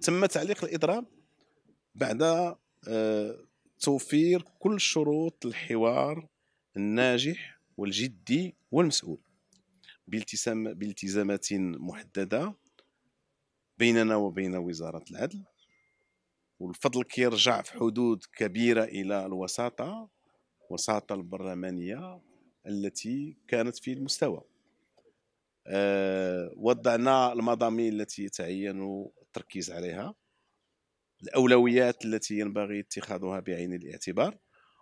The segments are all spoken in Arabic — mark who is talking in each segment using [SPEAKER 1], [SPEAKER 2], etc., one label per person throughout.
[SPEAKER 1] تم تعليق الإضراب بعد آه، توفير كل شروط الحوار الناجح والجدي والمسؤول بالتزام بالتزامات محددة بيننا وبين وزارة العدل. والفضل كيرجع في حدود كبيرة إلى الوساطة وساطة البرلمانية التي كانت في المستوى. أه وضعنا المضامين التي يتعين التركيز عليها. الأولويات التي ينبغي اتخاذها بعين الاعتبار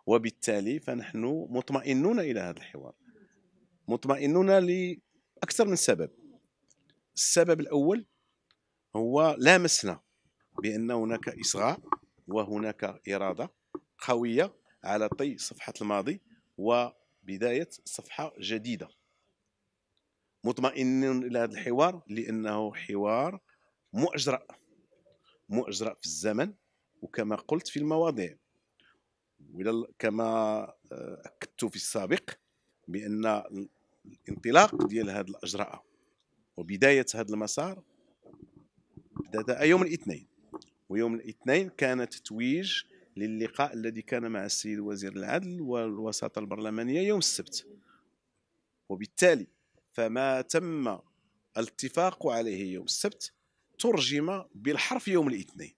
[SPEAKER 1] وبالتالي فنحن مطمئنون إلى هذا الحوار. مطمئنون لأكثر من سبب. السبب الأول هو لامسنا بأن هناك إصغاء وهناك إرادة قوية على طي صفحة الماضي وبداية صفحة جديدة. مطمئنون إلى هذا الحوار لأنه حوار مؤجرأ مؤجرأ في الزمن وكما قلت في المواضيع. كما آه، أكدت في السابق بأن الانطلاق ديال هذه الأجراء وبداية هذا المسار بدأ يوم الاثنين. ويوم الاثنين كان تتويج للقاء الذي كان مع السيد وزير العدل والوساطة البرلمانية يوم السبت. وبالتالي فما تم الاتفاق عليه يوم السبت ترجم بالحرف يوم الاثنين.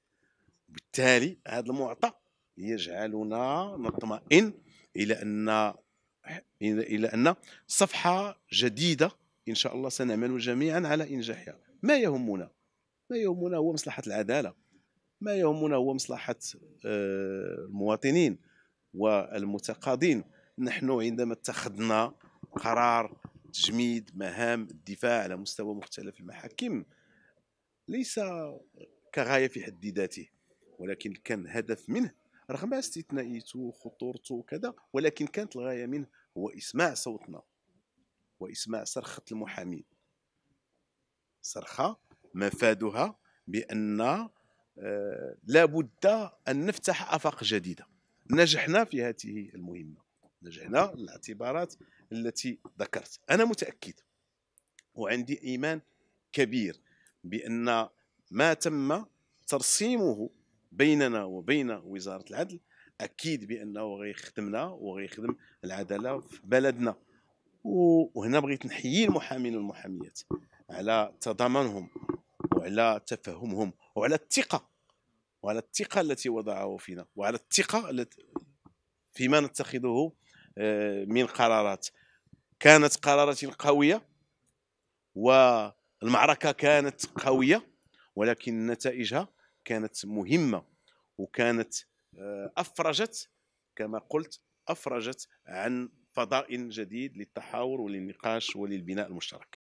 [SPEAKER 1] بالتالي هذا المعطى يجعلنا نطمئن إلى ان إلى أن صفحة جديدة إن شاء الله سنعمل جميعا على إنجاحها. ما يهمنا؟ ما يهمنا هو مصلحة العدالة. ما يهمنا هو مصلحة آه، المواطنين والمتقاضين. نحن عندما اتخذنا قرار تجميد مهام الدفاع على مستوى مختلف المحاكم ليس كغاية في حد ذاته ولكن كان هدف منه. رغم استثنائيته وخطورته وكذا ولكن كانت الغاية منه هو إسماع صوتنا وإسماع صرخة المحامين. صرخة مفادها بأن آه، لابد أن نفتح آفاق جديدة. نجحنا في هذه المهمة. نجحنا الاعتبارات التي ذكرت. أنا متأكد وعندي إيمان كبير بأن ما تم ترسيمه بيننا وبين وزارة العدل أكيد بأنه غيخدمنا وغيخدم العدالة في بلدنا. وهنا بغيت نحيي المحامين والمحاميات على تضامنهم وعلى تفهمهم وعلى الثقة وعلى الثقة التي وضعه فينا وعلى الثقة فيما نتخذه آه، من قرارات. كانت قرارات قوية و المعركة كانت قوية ولكن نتائجها كانت مهمة وكانت آه، أفرجت كما قلت أفرجت عن فضاء جديد للتحاور وللنقاش وللبناء المشترك.